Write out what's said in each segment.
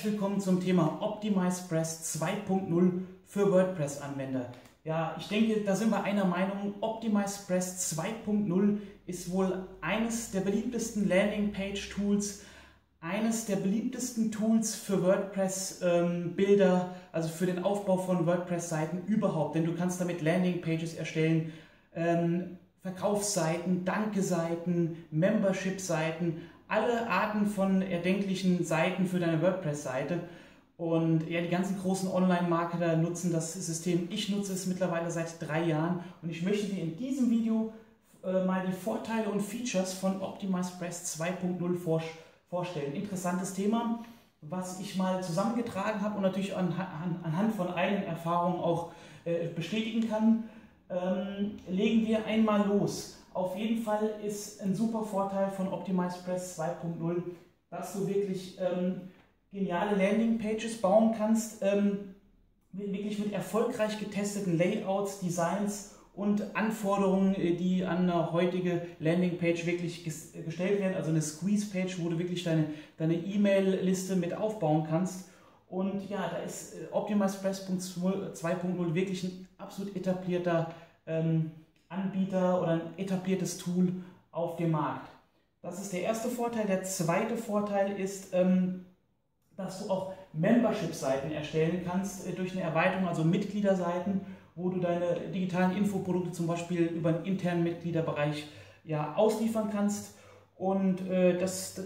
Herzlich willkommen zum Thema OptimizePress 2.0 für WordPress-Anwender. Ja, ich denke, da sind wir einer Meinung. OptimizePress 2.0 ist wohl eines der beliebtesten Landingpage-Tools, eines der beliebtesten Tools für WordPress-Bilder, ähm, also für den Aufbau von WordPress-Seiten überhaupt. Denn du kannst damit Landingpages erstellen, ähm, Verkaufsseiten, Danke-Seiten, Membership-Seiten, alle Arten von erdenklichen Seiten für deine WordPress-Seite. Und ja, die ganzen großen Online-Marketer nutzen das System. Ich nutze es mittlerweile seit drei Jahren und ich möchte dir in diesem Video äh, mal die Vorteile und Features von OptimizePress 2.0 vor, vorstellen. Interessantes Thema, was ich mal zusammengetragen habe und natürlich an, an, anhand von eigenen Erfahrungen auch äh, bestätigen kann. Ähm, legen wir einmal los. Auf jeden Fall ist ein super Vorteil von OptimizePress 2.0, dass du wirklich ähm, geniale Landingpages bauen kannst, ähm, wirklich mit erfolgreich getesteten Layouts, Designs und Anforderungen, äh, die an eine heutige Landingpage wirklich gestellt werden. Also eine Squeeze-Page, wo du wirklich deine E-Mail-Liste mit aufbauen kannst. Und ja, da ist äh, OptimizePress 2.0 wirklich ein absolut etablierter ähm, Anbieter oder ein etabliertes Tool auf dem Markt. Das ist der erste Vorteil. Der zweite Vorteil ist, ähm, dass du auch Membership-Seiten erstellen kannst äh, durch eine Erweiterung, also Mitgliederseiten, wo du deine digitalen Infoprodukte zum Beispiel über einen internen Mitgliederbereich ja, ausliefern kannst. Und äh, das,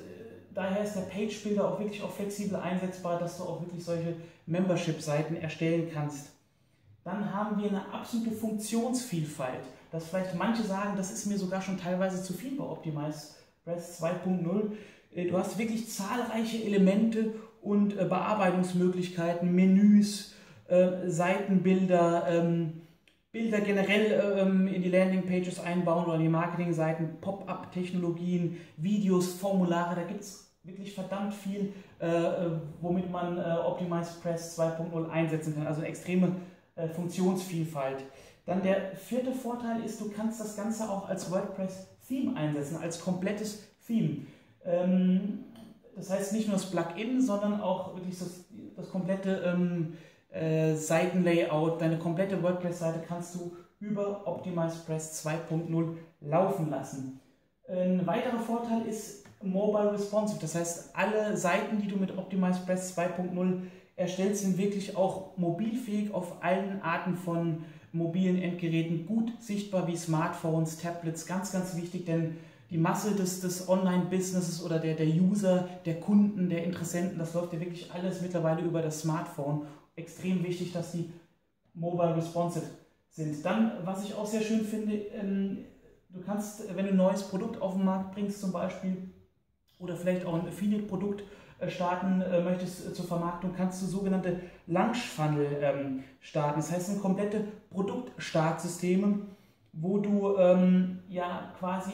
daher ist der Page-Builder auch wirklich auch flexibel einsetzbar, dass du auch wirklich solche Membership-Seiten erstellen kannst. Dann haben wir eine absolute Funktionsvielfalt dass vielleicht manche sagen, das ist mir sogar schon teilweise zu viel bei Optimize Press 2.0. Äh, du hast wirklich zahlreiche Elemente und äh, Bearbeitungsmöglichkeiten, Menüs, äh, Seitenbilder, ähm, Bilder generell ähm, in die Landingpages einbauen oder in die Marketingseiten, Pop-up-Technologien, Videos, Formulare, da gibt es wirklich verdammt viel, womit man Optimize Press 2.0 einsetzen kann. Also eine extreme Funktionsvielfalt. Dann der vierte Vorteil ist, du kannst das Ganze auch als WordPress-Theme einsetzen, als komplettes Theme. Ähm, das heißt nicht nur das Plugin, sondern auch wirklich das, das komplette ähm, äh, Seitenlayout, deine komplette WordPress-Seite kannst du über OptimizePress 2.0 laufen lassen. Ein weiterer Vorteil ist Mobile Responsive, das heißt alle Seiten, die du mit OptimizePress 2.0 erstellst, sind wirklich auch mobilfähig auf allen Arten von mobilen Endgeräten gut sichtbar wie Smartphones, Tablets. Ganz, ganz wichtig, denn die Masse des, des Online-Businesses oder der, der User, der Kunden, der Interessenten, das läuft ja wirklich alles mittlerweile über das Smartphone. Extrem wichtig, dass die mobile responsive sind. Dann, was ich auch sehr schön finde, ähm, du kannst, wenn du ein neues Produkt auf den Markt bringst zum Beispiel, oder vielleicht auch ein Affiliate-Produkt, starten äh, möchtest äh, zur Vermarktung, kannst du sogenannte Launch Funnel ähm, starten. Das heißt, ein komplette Produktstartsysteme, wo du ähm, ja quasi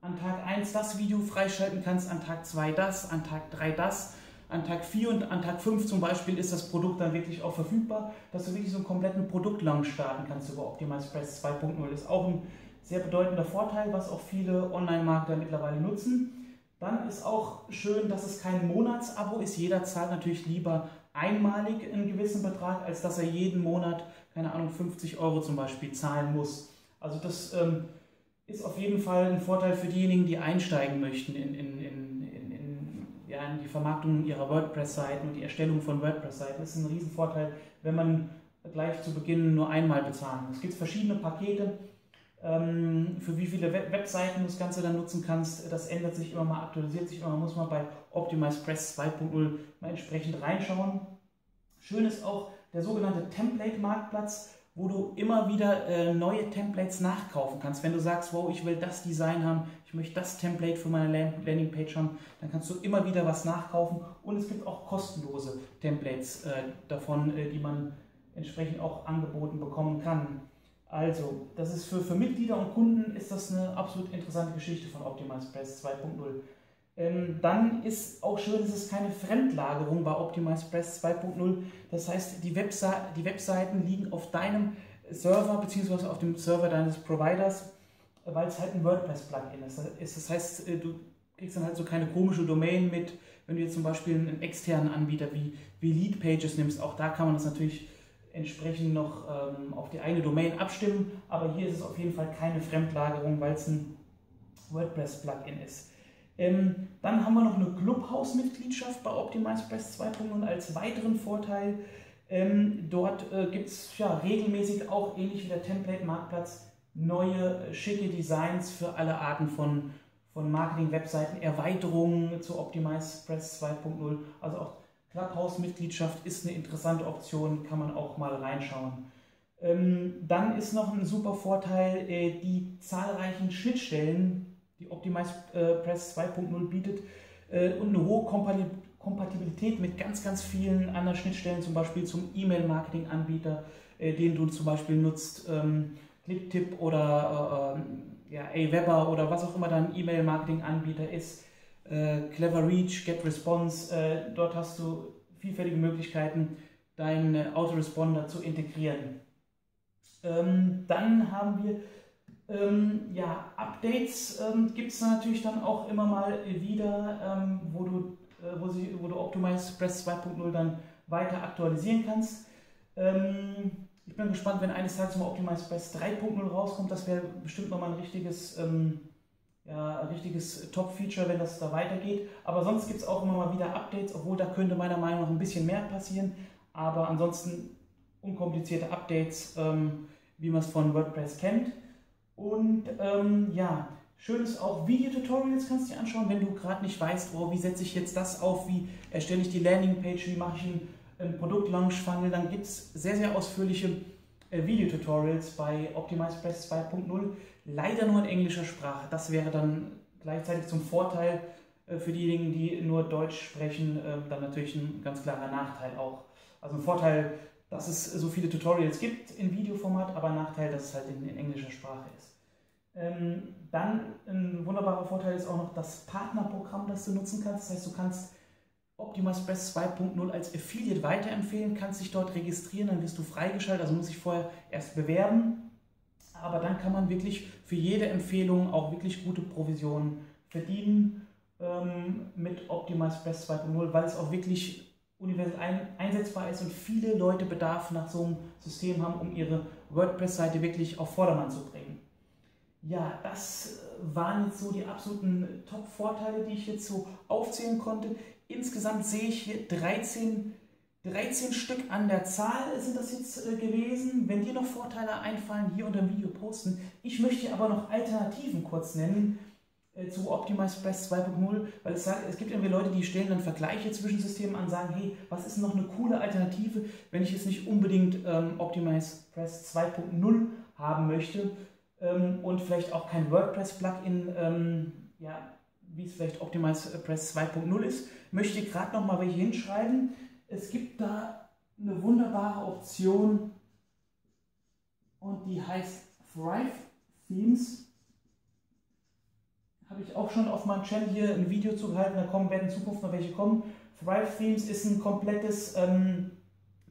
an Tag 1 das Video freischalten kannst, an Tag 2 das, an Tag 3 das, an Tag 4 und an Tag 5 zum Beispiel ist das Produkt dann wirklich auch verfügbar, dass du wirklich so einen kompletten Produktlaunch starten kannst über Optimize Press 2.0. Das ist auch ein sehr bedeutender Vorteil, was auch viele Online-Marketer mittlerweile nutzen. Dann ist auch schön, dass es kein Monatsabo ist. Jeder zahlt natürlich lieber einmalig einen gewissen Betrag, als dass er jeden Monat, keine Ahnung, 50 Euro zum Beispiel zahlen muss. Also das ähm, ist auf jeden Fall ein Vorteil für diejenigen, die einsteigen möchten in, in, in, in, ja, die Vermarktung ihrer WordPress-Seiten und die Erstellung von WordPress-Seiten. Das ist ein Riesenvorteil, wenn man gleich zu Beginn nur einmal bezahlen muss. Es gibt verschiedene Pakete für wie viele Webseiten du das Ganze dann nutzen kannst. Das ändert sich immer mal, aktualisiert sich immer. Man muss mal bei Optimize Press 2.0 mal entsprechend reinschauen. Schön ist auch der sogenannte Template-Marktplatz, wo du immer wieder äh, neue Templates nachkaufen kannst. Wenn du sagst, wow, ich will das Design haben, ich möchte das Template für meine Landingpage haben, dann kannst du immer wieder was nachkaufen. Und es gibt auch kostenlose Templates äh, davon, äh, die man entsprechend auch angeboten bekommen kann. Also, das ist für, für Mitglieder und Kunden ist das eine absolut interessante Geschichte von Optimize Press 2.0. Ähm, dann ist auch schön, es ist keine Fremdlagerung bei Optimize Press 2.0. Das heißt, die, Webse die Webseiten liegen auf deinem Server bzw. auf dem Server deines Providers, weil es halt ein WordPress-Plugin ist. Das heißt, äh, du kriegst dann halt so keine komische Domain mit. Wenn du jetzt zum Beispiel einen externen Anbieter wie, wie Lead Pages nimmst, auch da kann man das natürlich entsprechend noch ähm, auf die eigene Domain abstimmen. Aber hier ist es auf jeden Fall keine Fremdlagerung, weil es ein WordPress-Plugin ist. Ähm, dann haben wir noch eine Clubhouse-Mitgliedschaft bei OptimizePress 2.0 als weiteren Vorteil. Ähm, dort äh, gibt es ja, regelmäßig auch ähnlich wie der Template-Marktplatz neue schicke Designs für alle Arten von, von Marketing-Webseiten, Erweiterungen zu OptimizePress 2.0. Also auch Clubhouse-Mitgliedschaft ist eine interessante Option, kann man auch mal reinschauen. Ähm, dann ist noch ein super Vorteil äh, die zahlreichen Schnittstellen, die OptimizePress 2.0 bietet äh, und eine hohe Kompatibilität mit ganz, ganz vielen anderen Schnittstellen, zum Beispiel zum E-Mail-Marketing-Anbieter, äh, den du zum Beispiel nutzt. Ähm, ClickTip oder äh, ja, Aweber oder was auch immer dein E-Mail-Marketing-Anbieter ist, äh, Clever Reach, Get Response, äh, dort hast du vielfältige Möglichkeiten, deinen Autoresponder zu integrieren. Ähm, dann haben wir ähm, ja, Updates, ähm, gibt es natürlich dann auch immer mal wieder, ähm, wo, du, äh, wo, sie, wo du Optimize Press 2.0 dann weiter aktualisieren kannst. Ähm, ich bin gespannt, wenn eines Tages mal Optimize Best 3.0 rauskommt. Das wäre bestimmt nochmal ein richtiges, ähm, ja, richtiges Top-Feature, wenn das da weitergeht. Aber sonst gibt es auch immer mal wieder Updates, obwohl da könnte meiner Meinung nach ein bisschen mehr passieren. Aber ansonsten unkomplizierte Updates, ähm, wie man es von WordPress kennt. Und ähm, ja, schön ist auch Videotutorials kannst du dir anschauen, wenn du gerade nicht weißt, oh, wie setze ich jetzt das auf, wie erstelle ich die Landingpage, wie mache ich ein im Produkt-Launch-Funnel, dann gibt es sehr, sehr ausführliche äh, Videotutorials bei Optimize Press 2.0, leider nur in englischer Sprache. Das wäre dann gleichzeitig zum Vorteil äh, für diejenigen, die nur Deutsch sprechen, äh, dann natürlich ein ganz klarer Nachteil auch. Also ein Vorteil, dass es so viele Tutorials gibt in Videoformat, aber ein Nachteil, dass es halt in, in englischer Sprache ist. Ähm, dann ein wunderbarer Vorteil ist auch noch das Partnerprogramm, das du nutzen kannst. Das heißt, du kannst Optimus Best 2.0 als Affiliate weiterempfehlen, kannst dich dort registrieren, dann wirst du freigeschaltet, also muss ich vorher erst bewerben. Aber dann kann man wirklich für jede Empfehlung auch wirklich gute Provisionen verdienen ähm, mit Optimize Best 2.0, weil es auch wirklich universell ein, einsetzbar ist und viele Leute Bedarf nach so einem System haben, um ihre WordPress-Seite wirklich auf Vordermann zu bringen. Ja, das waren jetzt so die absoluten Top-Vorteile, die ich jetzt so aufzählen konnte. Insgesamt sehe ich hier 13, 13 Stück an der Zahl sind das jetzt äh, gewesen. Wenn dir noch Vorteile einfallen, hier unter dem Video posten. Ich möchte aber noch Alternativen kurz nennen äh, zu Optimize Press 2.0, weil es, es gibt irgendwie Leute, die stellen dann Vergleiche zwischen Systemen an, sagen, hey, was ist noch eine coole Alternative, wenn ich jetzt nicht unbedingt ähm, Optimize Press 2.0 haben möchte ähm, und vielleicht auch kein WordPress-Plugin ähm, ja, wie es vielleicht Optimize Press 2.0 ist, möchte ich gerade noch mal welche hinschreiben. Es gibt da eine wunderbare Option und die heißt Thrive Themes. Habe ich auch schon auf meinem Channel hier ein Video zu gehalten, da kommen, werden in Zukunft noch welche kommen. Thrive Themes ist ein komplettes ähm,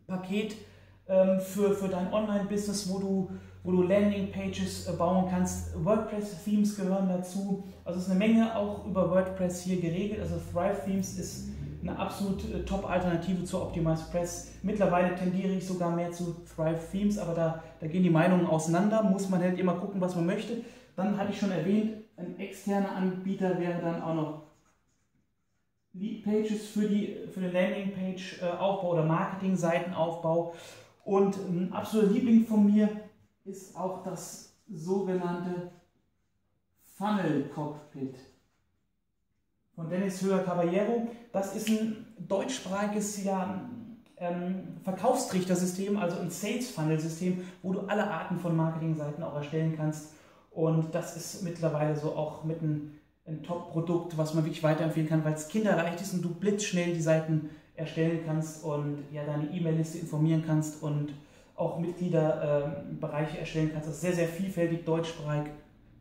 Paket ähm, für, für dein Online-Business, wo du wo du Landing-Pages äh, bauen kannst. WordPress-Themes gehören dazu. Also es ist eine Menge auch über WordPress hier geregelt. Also Thrive Themes ist eine absolut äh, Top-Alternative zu Optimize Press. Mittlerweile tendiere ich sogar mehr zu Thrive Themes, aber da, da gehen die Meinungen auseinander. Muss man halt immer gucken, was man möchte. Dann hatte ich schon erwähnt, ein externer Anbieter wäre dann auch noch Lead Pages für, die, für den Landingpage-Aufbau äh, oder Marketing-Seitenaufbau. Und ein absoluter Liebling von mir ist auch das sogenannte Funnel Cockpit von Dennis Höher Caballero. Das ist ein deutschsprachiges ja, ähm, Verkaufstrichtersystem, also ein Sales Funnel System, wo du alle Arten von Marketingseiten auch erstellen kannst. Und das ist mittlerweile so auch mit ein, ein Top-Produkt, was man wirklich weiterempfehlen kann, weil es kinderleicht ist und du blitzschnell die Seiten erstellen kannst und ja deine E-Mail-Liste informieren kannst und auch Mitgliederbereiche erstellen kannst. Das ist sehr, sehr vielfältig, deutschsprachig,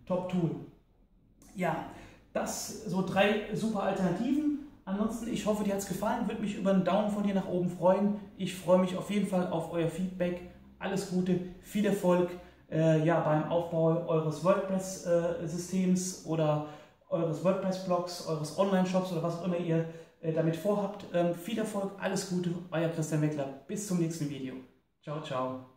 Top-Tool. Ja, das so drei super Alternativen. Ansonsten, ich hoffe, dir hat es gefallen. Würde mich über einen Daumen von dir nach oben freuen. Ich freue mich auf jeden Fall auf euer Feedback. Alles Gute, viel Erfolg äh, ja, beim Aufbau eures WordPress-Systems äh, oder eures WordPress-Blogs, eures Online-Shops oder was auch immer ihr äh, damit vorhabt. Ähm, viel Erfolg, alles Gute, euer Christian Weckler. Bis zum nächsten Video. Ciao, ciao.